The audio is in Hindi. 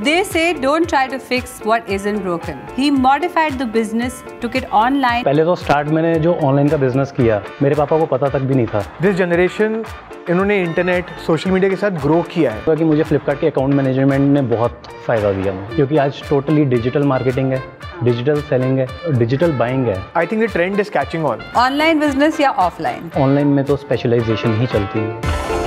They say don't try to fix what isn't broken. He modified the business, took it online. पहले तो स्टार्ट मैंने जो ऑनलाइन का बिज़नेस किया मेरे पापा को पता तक भी नहीं था। दिस जनरेशन इन्होंने इंटरनेट सोशल मीडिया के साथ ग्रो किया है। क्योंकि मुझे फ्लिपकार्ट के अकाउंट मैनेजमेंट ने बहुत फ़ायदा दिया मुझे। क्योंकि आज टोटली डिजिटल मार्केटिंग है डिजिटल सेलिंग है डिजिटल बाइंग है। I think the trend is catching on online business या ऑफलाइन ऑनलाइन में तो स्पेशलाइजेशन ही चलती है।